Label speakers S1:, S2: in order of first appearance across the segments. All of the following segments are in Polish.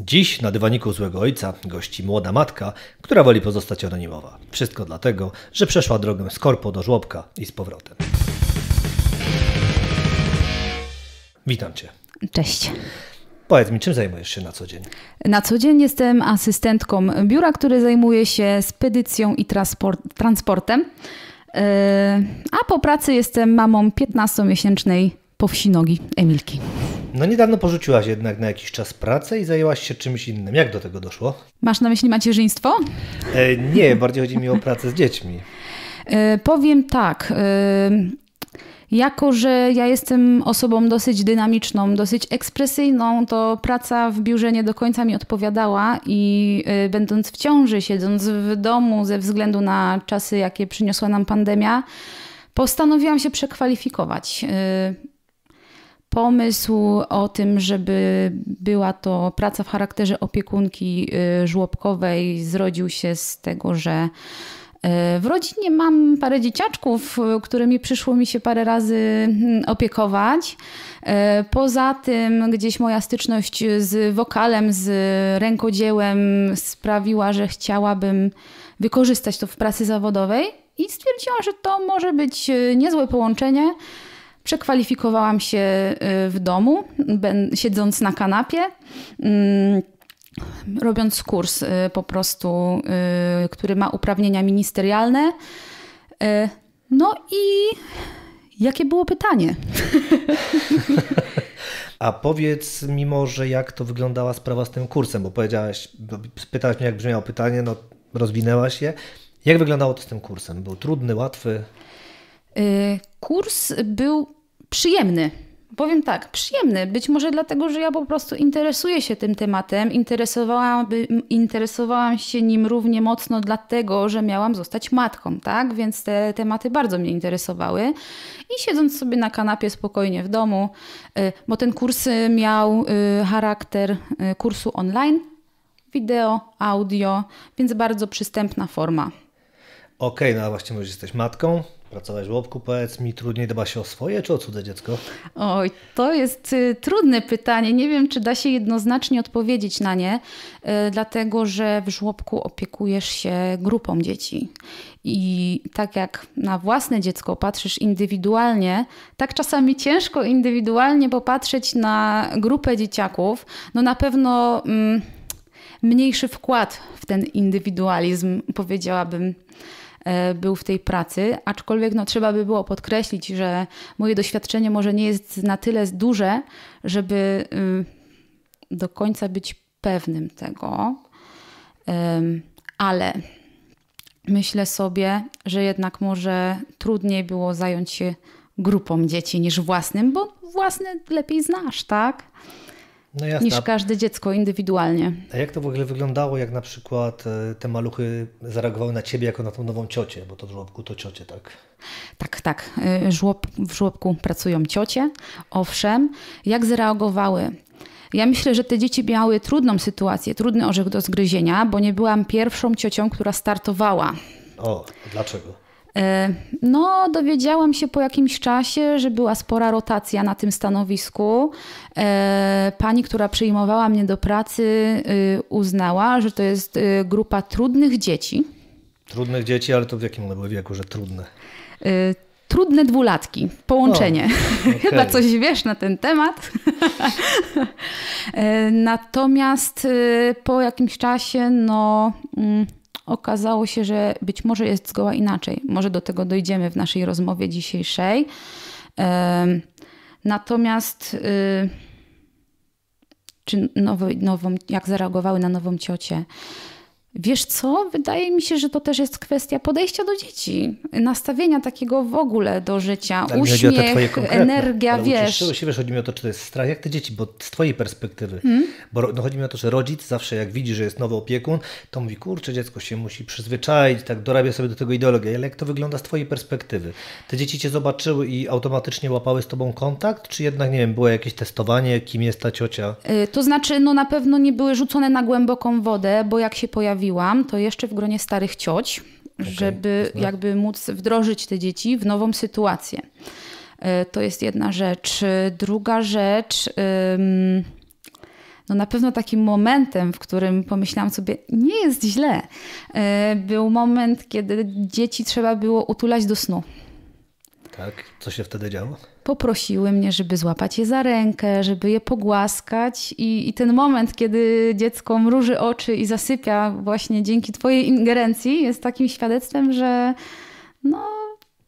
S1: Dziś na dywaniku złego ojca gości młoda matka, która woli pozostać anonimowa. Wszystko dlatego, że przeszła drogę z korpo do żłobka i z powrotem. Witam Cię.
S2: Cześć.
S1: Powiedz mi, czym zajmujesz się na co dzień?
S2: Na co dzień jestem asystentką biura, które zajmuje się spedycją i transport, transportem. Yy, a po pracy jestem mamą 15-miesięcznej powsinogi Emilki.
S1: No niedawno porzuciłaś jednak na jakiś czas pracę i zajęłaś się czymś innym. Jak do tego doszło?
S2: Masz na myśli macierzyństwo?
S1: E, nie, bardziej chodzi mi o pracę z dziećmi.
S2: Yy, powiem tak. Yy, jako, że ja jestem osobą dosyć dynamiczną, dosyć ekspresyjną, to praca w biurze nie do końca mi odpowiadała i y, będąc w ciąży, siedząc w domu ze względu na czasy, jakie przyniosła nam pandemia, postanowiłam się przekwalifikować. Y, pomysł o tym, żeby była to praca w charakterze opiekunki y, żłobkowej, zrodził się z tego, że w rodzinie mam parę dzieciaczków, którymi przyszło mi się parę razy hmm, opiekować. Poza tym gdzieś moja styczność z wokalem, z rękodziełem sprawiła, że chciałabym wykorzystać to w pracy zawodowej i stwierdziłam, że to może być niezłe połączenie. Przekwalifikowałam się w domu, siedząc na kanapie. Hmm, robiąc kurs y, po prostu, y, który ma uprawnienia ministerialne. Y, no i jakie było pytanie?
S1: A powiedz mi może, jak to wyglądała sprawa z tym kursem, bo powiedziałaś, pytałaś mnie, jak brzmiało pytanie, no rozwinęłaś je. Jak wyglądało to z tym kursem? Był trudny, łatwy?
S2: Kurs był przyjemny. Powiem tak, przyjemny. Być może dlatego, że ja po prostu interesuję się tym tematem. Interesowałam, interesowałam się nim równie mocno dlatego, że miałam zostać matką, tak? Więc te tematy bardzo mnie interesowały. I siedząc sobie na kanapie spokojnie w domu, y, bo ten kurs miał y, charakter y, kursu online, wideo, audio, więc bardzo przystępna forma.
S1: Okej, okay, no a właśnie mówisz, jesteś matką, Pracować w żłobku, powiedz mi, trudniej dba się o swoje czy o cudze dziecko?
S2: Oj, to jest y, trudne pytanie. Nie wiem, czy da się jednoznacznie odpowiedzieć na nie, y, dlatego że w żłobku opiekujesz się grupą dzieci. I tak jak na własne dziecko patrzysz indywidualnie, tak czasami ciężko indywidualnie popatrzeć na grupę dzieciaków. No na pewno mm, mniejszy wkład w ten indywidualizm, powiedziałabym był w tej pracy, aczkolwiek no, trzeba by było podkreślić, że moje doświadczenie może nie jest na tyle duże, żeby do końca być pewnym tego, ale myślę sobie, że jednak może trudniej było zająć się grupą dzieci niż własnym, bo własne lepiej znasz, tak? No niż każde dziecko indywidualnie.
S1: A jak to w ogóle wyglądało, jak na przykład e, te maluchy zareagowały na Ciebie jako na tą nową ciocię, bo to w żłobku to ciocie, tak?
S2: Tak, tak. E, żłob, w żłobku pracują ciocie, owszem. Jak zareagowały? Ja myślę, że te dzieci miały trudną sytuację, trudny orzech do zgryzienia, bo nie byłam pierwszą ciocią, która startowała.
S1: O, dlaczego?
S2: E, no, dowiedziałam się po jakimś czasie, że była spora rotacja na tym stanowisku. E, pani, która przyjmowała mnie do pracy, y, uznała, że to jest y, grupa trudnych dzieci.
S1: Trudnych dzieci, ale to w jakim one były wieku, że trudne?
S2: Y, trudne dwulatki, połączenie. O, okay. Chyba coś wiesz na ten temat. E, natomiast po jakimś czasie, no mm, okazało się, że być może jest zgoła inaczej. Może do tego dojdziemy w naszej rozmowie dzisiejszej. Natomiast y, czy nowy, nową, jak zareagowały na nową ciocię? Wiesz co? Wydaje mi się, że to też jest kwestia podejścia do dzieci, nastawienia takiego w ogóle do życia, ale uśmiech, energia, ale wiesz.
S1: Się, wiesz, chodzi mi o to, czy to jest strach, jak te dzieci, bo z twojej perspektywy, hmm? bo no, chodzi mi o to, że rodzic zawsze jak widzi, że jest nowy opiekun, to mówi, kurczę, dziecko się musi przyzwyczaić, tak dorabia sobie do tego ideologię, ale jak to wygląda z twojej perspektywy? Te dzieci cię zobaczyły i automatycznie łapały z tobą kontakt, czy jednak, nie wiem, było jakieś testowanie, kim jest ta ciocia?
S2: Yy, to znaczy, no na pewno nie były rzucone na głęboką wodę, bo jak się pojawiły to jeszcze w gronie starych cioć, okay, żeby jakby móc wdrożyć te dzieci w nową sytuację. E, to jest jedna rzecz. Druga rzecz, no na pewno takim momentem, w którym pomyślałam sobie, nie jest źle, e, był moment, kiedy dzieci trzeba było utulać do snu.
S1: Tak? Co się wtedy działo?
S2: Poprosiły mnie, żeby złapać je za rękę, żeby je pogłaskać i, i ten moment, kiedy dziecko mruży oczy i zasypia właśnie dzięki twojej ingerencji jest takim świadectwem, że no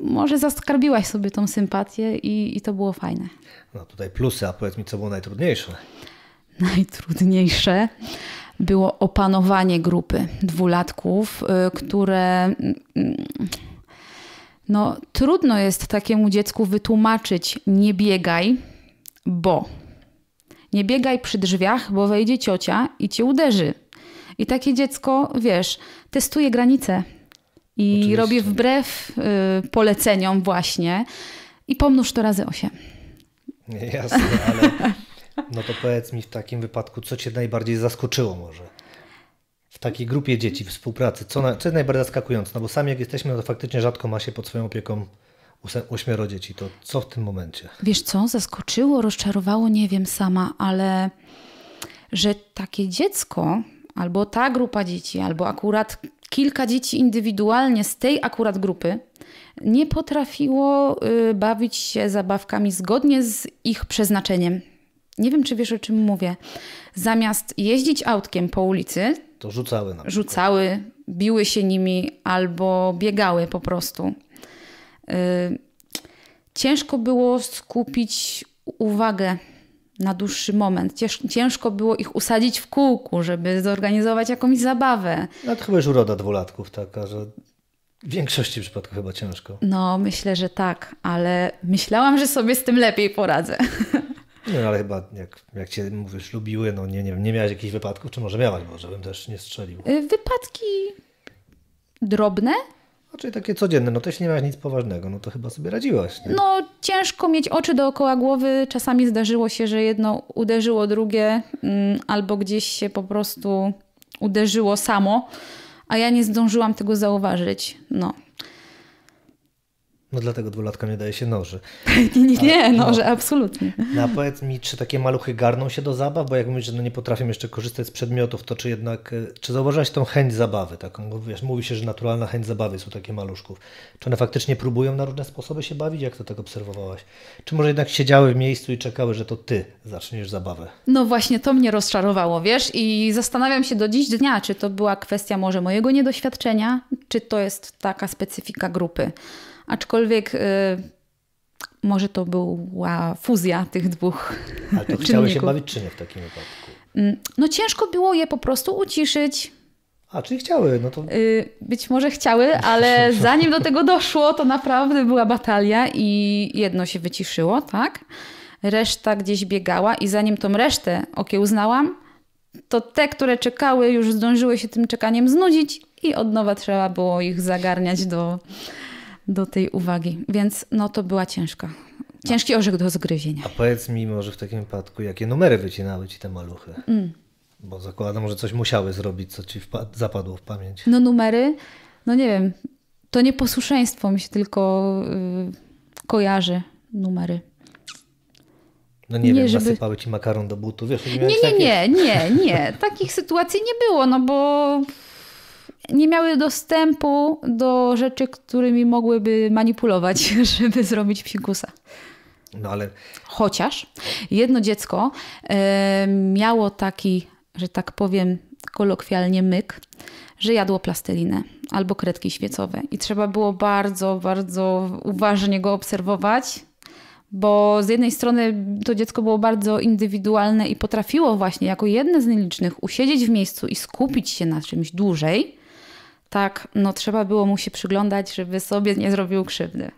S2: może zaskarbiłaś sobie tą sympatię i, i to było fajne.
S1: No tutaj plusy, a powiedz mi, co było najtrudniejsze?
S2: Najtrudniejsze było opanowanie grupy dwulatków, y, które mm, no, trudno jest takiemu dziecku wytłumaczyć nie biegaj, bo nie biegaj przy drzwiach, bo wejdzie ciocia i cię uderzy. I takie dziecko, wiesz, testuje granice i Oczywiście. robi wbrew y, poleceniom właśnie i pomnóż to razy osiem.
S1: Jasne, ale no to powiedz mi w takim wypadku, co cię najbardziej zaskoczyło może? W takiej grupie dzieci, współpracy, co, na, co jest najbardziej zaskakujące? No bo sami jak jesteśmy, no to faktycznie rzadko ma się pod swoją opieką ośmioro dzieci. To co w tym momencie?
S2: Wiesz co, zaskoczyło, rozczarowało, nie wiem sama, ale że takie dziecko, albo ta grupa dzieci, albo akurat kilka dzieci indywidualnie z tej akurat grupy nie potrafiło y, bawić się zabawkami zgodnie z ich przeznaczeniem. Nie wiem, czy wiesz o czym mówię. Zamiast jeździć autkiem po ulicy,
S1: to rzucały. Na
S2: rzucały, biły się nimi albo biegały po prostu. Yy, ciężko było skupić uwagę na dłuższy moment. ciężko było ich usadzić w kółku, żeby zorganizować jakąś zabawę.
S1: No to chyba już uroda dwulatków taka, że w większości przypadków chyba ciężko.
S2: No, myślę, że tak, ale myślałam, że sobie z tym lepiej poradzę.
S1: Nie, ale chyba jak, jak cię mówisz, lubiły, no nie, nie nie miałeś jakichś wypadków, czy może miałaś, bo żebym też nie strzelił.
S2: Y, wypadki drobne?
S1: Znaczy takie codzienne, no to jeśli nie miałeś nic poważnego, no to chyba sobie radziłaś. Nie?
S2: No ciężko mieć oczy dookoła głowy. Czasami zdarzyło się, że jedno uderzyło drugie, mm, albo gdzieś się po prostu uderzyło samo, a ja nie zdążyłam tego zauważyć. No,
S1: no dlatego dwulatka nie daje się noży.
S2: nie, nie, nie noże, no, absolutnie.
S1: No a powiedz mi, czy takie maluchy garną się do zabaw? Bo jak mówisz, że no nie potrafią jeszcze korzystać z przedmiotów, to czy jednak, e, czy zauważyłaś tą chęć zabawy? Taką, bo wiesz, mówi się, że naturalna chęć zabawy są takie maluszków. Czy one faktycznie próbują na różne sposoby się bawić? Jak to tak obserwowałaś? Czy może jednak siedziały w miejscu i czekały, że to ty zaczniesz zabawę?
S2: No właśnie, to mnie rozczarowało, wiesz? I zastanawiam się do dziś dnia, czy to była kwestia może mojego niedoświadczenia, czy to jest taka specyfika grupy. Aczkolwiek y, może to była fuzja tych dwóch
S1: Ale to chciały się bawić czy nie w takim wypadku?
S2: Mm, no ciężko było je po prostu uciszyć.
S1: A, czyli chciały, no to...
S2: Y, być może chciały, ale zanim do tego doszło, to naprawdę była batalia i jedno się wyciszyło, tak? Reszta gdzieś biegała i zanim tą resztę okiełznałam, to te, które czekały, już zdążyły się tym czekaniem znudzić i od nowa trzeba było ich zagarniać do, do tej uwagi. Więc no to była ciężka. Ciężki orzech do zgryzienia.
S1: A powiedz mi może w takim wypadku, jakie numery wycinały ci te maluchy? Mm. Bo zakładam, że coś musiały zrobić, co ci zapadło w pamięć.
S2: No numery, no nie wiem, to nieposłuszeństwo mi się tylko yy, kojarzy numery.
S1: No nie, nie wiem, żeby... nasypały ci makaron do butu, wiesz?
S2: Nie, nie, nie, nie, nie, nie. Takich sytuacji nie było, no bo nie miały dostępu do rzeczy, którymi mogłyby manipulować, żeby zrobić psikusa.
S1: No ale...
S2: Chociaż jedno dziecko e, miało taki, że tak powiem kolokwialnie myk, że jadło plastelinę albo kredki świecowe i trzeba było bardzo, bardzo uważnie go obserwować, bo z jednej strony to dziecko było bardzo indywidualne i potrafiło właśnie jako jedne z nielicznych usiedzieć w miejscu i skupić się na czymś dłużej, tak, no trzeba było mu się przyglądać, żeby sobie nie zrobił krzywdy.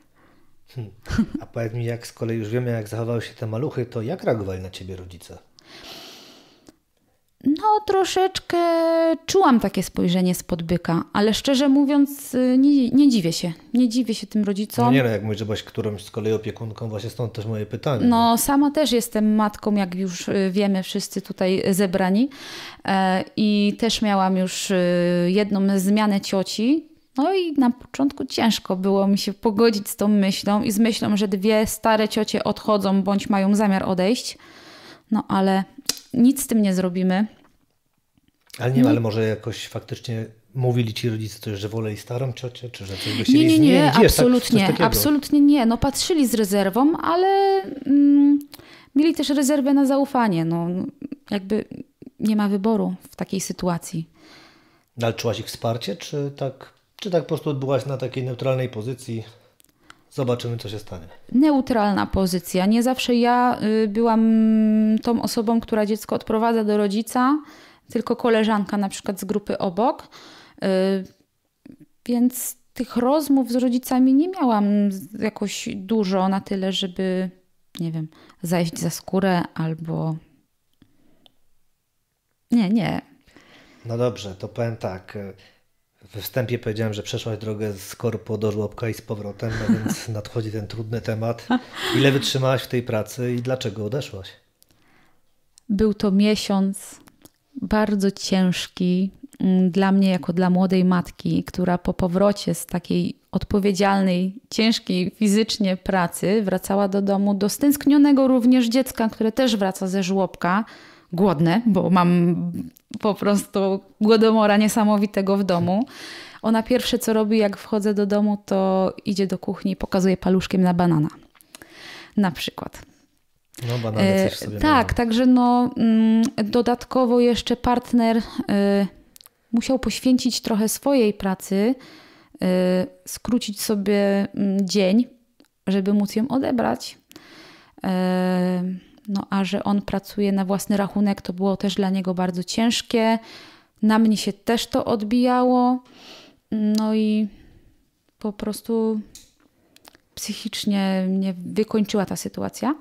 S1: Hmm. A powiedz mi, jak z kolei już wiemy, jak zachowały się te maluchy, to jak reagowali na ciebie rodzice?
S2: No, troszeczkę czułam takie spojrzenie spod byka, ale szczerze mówiąc, y, nie, nie dziwię się. Nie dziwię się tym rodzicom. No
S1: nie no, jak mówisz, że byłaś którąś z kolei opiekunką, właśnie stąd też moje pytanie.
S2: No, bo... sama też jestem matką, jak już y, wiemy wszyscy tutaj zebrani. E, I też miałam już y, jedną zmianę cioci, no i na początku ciężko było mi się pogodzić z tą myślą i z myślą, że dwie stare ciocie odchodzą bądź mają zamiar odejść. No ale nic z tym nie zrobimy.
S1: Ale nie, no. ale może jakoś faktycznie mówili ci rodzice coś, że woleli starą ciocię, czy że coś by
S2: chcieli Nie, nie, nie, zmienić? absolutnie, tak, absolutnie nie. No patrzyli z rezerwą, ale mm, mieli też rezerwę na zaufanie. No, jakby nie ma wyboru w takiej sytuacji.
S1: Ale czułaś ich wsparcie, czy tak, czy tak po prostu byłaś na takiej neutralnej pozycji? Zobaczymy, co się stanie.
S2: Neutralna pozycja. Nie zawsze ja y, byłam tą osobą, która dziecko odprowadza do rodzica, tylko koleżanka na przykład z grupy obok. Y, więc tych rozmów z rodzicami nie miałam jakoś dużo na tyle, żeby, nie wiem, zajść za skórę albo. Nie, nie.
S1: No dobrze, to powiem tak. We wstępie powiedziałem, że przeszłaś drogę z korpo do żłobka i z powrotem, no więc nadchodzi ten trudny temat. Ile wytrzymałaś w tej pracy i dlaczego odeszłaś?
S2: Był to miesiąc bardzo ciężki mm, dla mnie, jako dla młodej matki, która po powrocie z takiej odpowiedzialnej, ciężkiej fizycznie pracy wracała do domu do stęsknionego również dziecka, które też wraca ze żłobka, głodne, bo mam po prostu głodomora niesamowitego w domu. Ona pierwsze co robi, jak wchodzę do domu, to idzie do kuchni i pokazuje paluszkiem na banana. Na przykład.
S1: No, banany e, coś sobie
S2: Tak, także no, mm, dodatkowo jeszcze partner e, musiał poświęcić trochę swojej pracy, e, skrócić sobie mm, dzień, żeby móc ją odebrać. No a że on pracuje na własny rachunek, to było też dla niego bardzo ciężkie. Na mnie się też to odbijało. No i po prostu psychicznie mnie wykończyła ta sytuacja.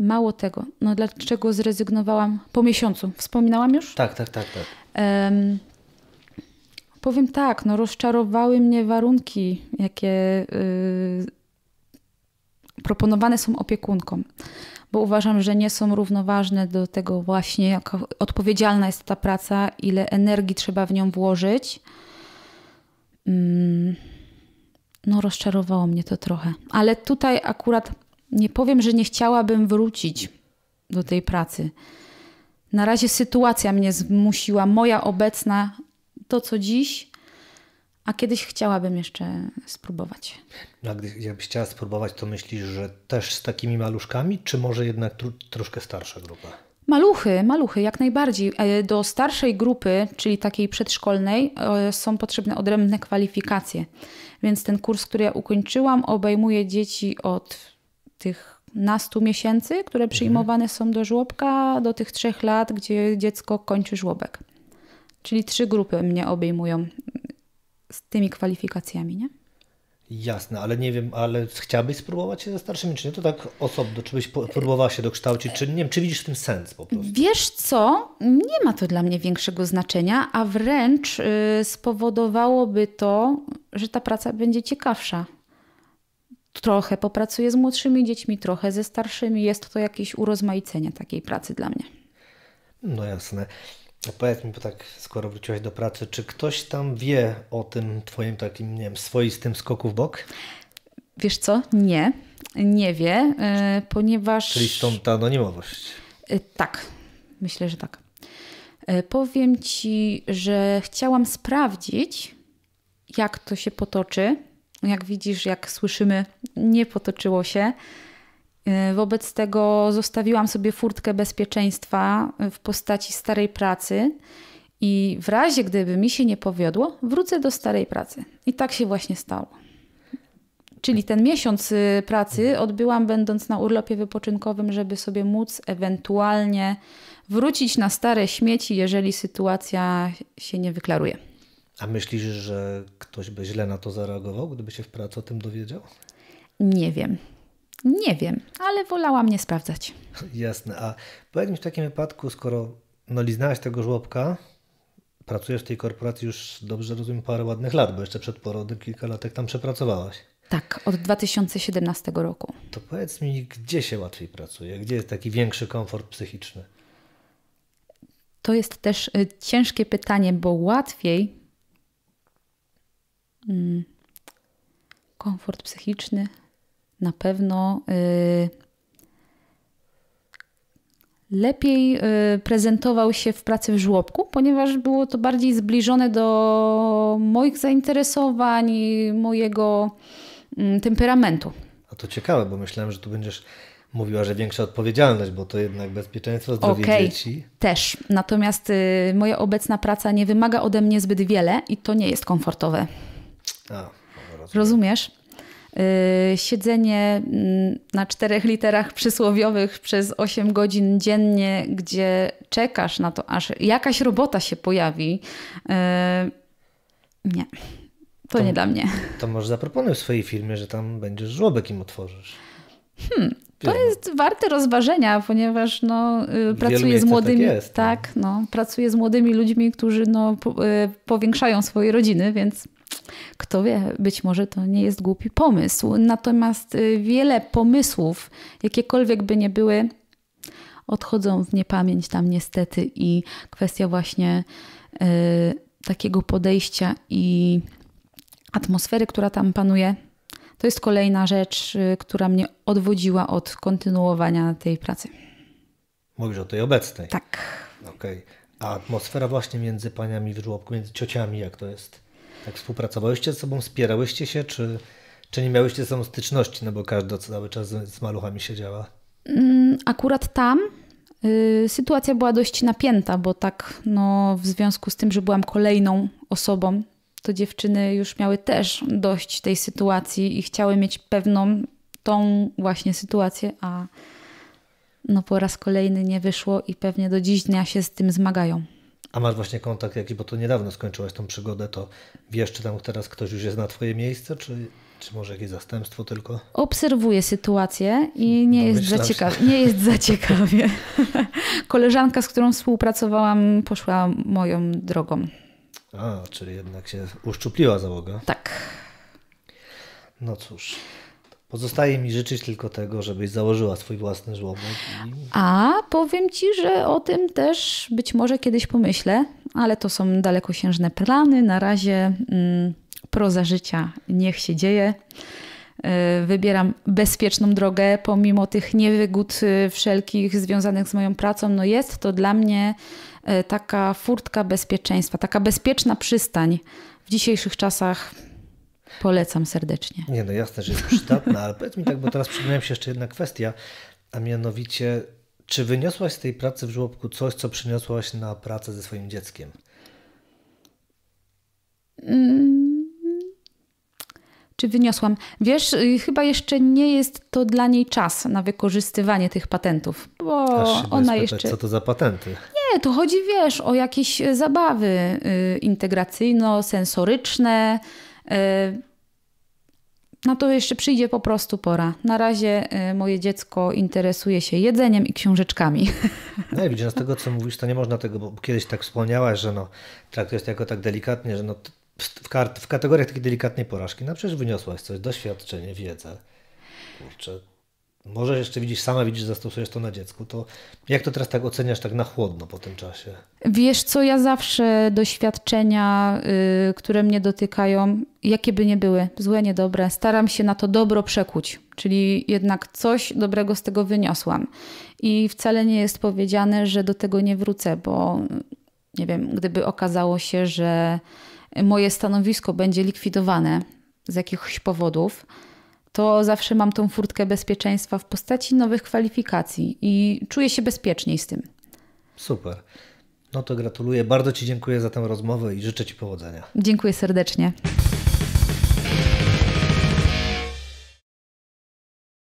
S2: Mało tego, no dlaczego zrezygnowałam po miesiącu? Wspominałam już?
S1: Tak, tak, tak. tak. Um,
S2: powiem tak, no rozczarowały mnie warunki, jakie y, proponowane są opiekunkom, bo uważam, że nie są równoważne do tego właśnie, jak odpowiedzialna jest ta praca, ile energii trzeba w nią włożyć. Um, no rozczarowało mnie to trochę. Ale tutaj akurat nie powiem, że nie chciałabym wrócić do tej pracy. Na razie sytuacja mnie zmusiła, moja obecna, to co dziś, a kiedyś chciałabym jeszcze spróbować.
S1: No, a gdy, jakbyś chciała spróbować, to myślisz, że też z takimi maluszkami, czy może jednak tro, troszkę starsza grupa?
S2: Maluchy, maluchy, jak najbardziej. E, do starszej grupy, czyli takiej przedszkolnej, e, są potrzebne odrębne kwalifikacje. Więc ten kurs, który ja ukończyłam, obejmuje dzieci od tych nastu miesięcy, które mhm. przyjmowane są do żłobka, do tych trzech lat, gdzie dziecko kończy żłobek. Czyli trzy grupy mnie obejmują z tymi kwalifikacjami, nie?
S1: Jasne, ale nie wiem, ale chciałabyś spróbować się ze starszymi, czy nie? To tak osobno, czy byś próbowała się dokształcić, czy nie wiem, czy widzisz w tym sens po prostu?
S2: Wiesz co, nie ma to dla mnie większego znaczenia, a wręcz yy, spowodowałoby to, że ta praca będzie ciekawsza trochę popracuję z młodszymi dziećmi, trochę ze starszymi. Jest to jakieś urozmaicenie takiej pracy dla mnie.
S1: No jasne. A powiedz mi, bo tak skoro wróciłaś do pracy, czy ktoś tam wie o tym twoim takim, nie wiem, swoistym skoku w bok?
S2: Wiesz co? Nie. Nie wie, yy, ponieważ...
S1: Czyli stąd ta anonimowość.
S2: Yy, tak. Myślę, że tak. Yy, powiem Ci, że chciałam sprawdzić, jak to się potoczy, jak widzisz, jak słyszymy, nie potoczyło się. Y, wobec tego zostawiłam sobie furtkę bezpieczeństwa w postaci starej pracy i w razie gdyby mi się nie powiodło, wrócę do starej pracy. I tak się właśnie stało. Czyli ten miesiąc y, pracy odbyłam będąc na urlopie wypoczynkowym, żeby sobie móc ewentualnie wrócić na stare śmieci, jeżeli sytuacja się nie wyklaruje.
S1: A myślisz, że ktoś by źle na to zareagował, gdyby się w pracy o tym dowiedział?
S2: Nie wiem. Nie wiem, ale wolałam nie sprawdzać.
S1: Jasne. A powiedz mi w takim wypadku, skoro no, liznałaś tego żłobka, pracujesz w tej korporacji już dobrze rozumiem parę ładnych lat, bo jeszcze przed porodem kilka latek tam przepracowałaś.
S2: Tak, od 2017 roku.
S1: To powiedz mi, gdzie się łatwiej pracuje? Gdzie jest taki większy komfort psychiczny?
S2: To jest też y, ciężkie pytanie, bo łatwiej. Komfort psychiczny na pewno y, lepiej y, prezentował się w pracy w żłobku, ponieważ było to bardziej zbliżone do moich zainteresowań i mojego mm, temperamentu.
S1: A to ciekawe, bo myślałem, że tu będziesz mówiła, że większa odpowiedzialność, bo to jednak bezpieczeństwo, zdrowie
S2: Okej,
S1: dzieci.
S2: też. Natomiast y, moja obecna praca nie wymaga ode mnie zbyt wiele i to nie jest komfortowe.
S1: A, no.
S2: Rozumiesz? Y, siedzenie mm, na czterech literach przysłowiowych przez 8 godzin dziennie, gdzie czekasz na to, aż jakaś robota się pojawi. y, Nie, to,
S1: To-
S2: nie dla mnie.
S1: To może zaproponuj w swojej firmie, że tam będziesz żłobek im otworzysz.
S2: Hmm, To jest warte rozważenia, ponieważ no, y, pracuję z
S1: tak
S2: młodymi,
S1: jest, no.
S2: tak, no, pracuję z młodymi ludźmi, którzy no, po, powiększają swoje rodziny, więc kto wie, być może to nie jest głupi pomysł. Natomiast y, wiele pomysłów, jakiekolwiek by nie były, odchodzą w niepamięć tam niestety i kwestia właśnie y, takiego podejścia i atmosfery, która tam panuje, to jest kolejna rzecz, y, która mnie odwodziła od kontynuowania tej pracy.
S1: Mówisz o tej obecnej.
S2: Tak.
S1: Okej. A atmosfera właśnie między paniami w żłobku, między ciociami, jak to jest? Tak współpracowałyście ze sobą, wspierałyście się, czy, czy nie miałyście ze sobą styczności, no bo każda cały czas z, z maluchami siedziała?
S2: Mm, Akurat tam y, sytuacja była dość napięta, bo tak no, w związku z tym, że byłam kolejną osobą, to dziewczyny już miały też dość tej sytuacji i chciały mieć pewną tą właśnie sytuację, a no po raz kolejny nie wyszło i pewnie do dziś dnia się z tym zmagają.
S1: A masz właśnie kontakt jakiś, bo to niedawno skończyłaś tą przygodę, to wiesz, czy tam teraz ktoś już jest na twoje miejsce, czy, czy może jakieś zastępstwo tylko?
S2: Obserwuję sytuację i nie, jest, za ciekawie, nie jest za ciekawie. Koleżanka, z którą współpracowałam, poszła moją drogą.
S1: A, czyli jednak się uszczupliła załoga.
S2: Tak.
S1: No cóż, pozostaje mi życzyć tylko tego, żebyś założyła swój własny żłobek i
S2: A powiem ci, że o tym też być może kiedyś pomyślę, ale to są dalekosiężne plany. Na razie mm, proza życia niech się dzieje. Y, Wybieram bezpieczną drogę, pomimo tych niewygód y, wszelkich związanych z moją pracą. No jest to dla mnie y, taka furtka bezpieczeństwa, taka bezpieczna przystań w dzisiejszych czasach. Polecam serdecznie.
S1: Nie, no jasne, że jest przydatna, ale powiedz mi tak, bo teraz przypomniała mi się jeszcze jedna kwestia, a mianowicie, czy wyniosłaś z tej pracy w żłobku coś, co przyniosłaś na pracę ze swoim dzieckiem?
S2: Czy wyniosłam? Wiesz, y, chyba jeszcze nie jest to dla niej czas na wykorzystywanie tych patentów, bo
S1: Aż
S2: ona
S1: spytać,
S2: jeszcze.
S1: Co to za patenty?
S2: Nie, tu chodzi, wiesz, o jakieś e, zabawy y, integracyjno-sensoryczne. Y, Na to jeszcze przyjdzie po prostu pora. Na razie y, moje dziecko interesuje się jedzeniem i książeczkami.
S1: No i widzisz, no z tego co mówisz, to nie można tego, bo kiedyś tak wspomniałaś, że no, traktujesz to jako tak delikatnie, że no, w, w kategoriach takiej delikatnej porażki, no przecież wyniosłaś coś, doświadczenie, wiedzę. Kurczę, może jeszcze widzisz, sama widzisz, zastosujesz to na dziecku, to jak to teraz tak oceniasz tak na chłodno po tym czasie?
S2: Wiesz co, ja zawsze doświadczenia, y, które mnie dotykają, jakie by nie były, złe, niedobre, staram się na to dobro przekuć. Czyli jednak coś dobrego z tego wyniosłam. I wcale nie jest powiedziane, że do tego nie wrócę, bo nie wiem, gdyby okazało się, że moje stanowisko będzie likwidowane z jakichś powodów, to zawsze mam tą furtkę bezpieczeństwa w postaci nowych kwalifikacji i czuję się bezpieczniej z tym.
S1: Super. No to gratuluję, bardzo Ci dziękuję za tę rozmowę i życzę Ci powodzenia.
S2: Dziękuję serdecznie.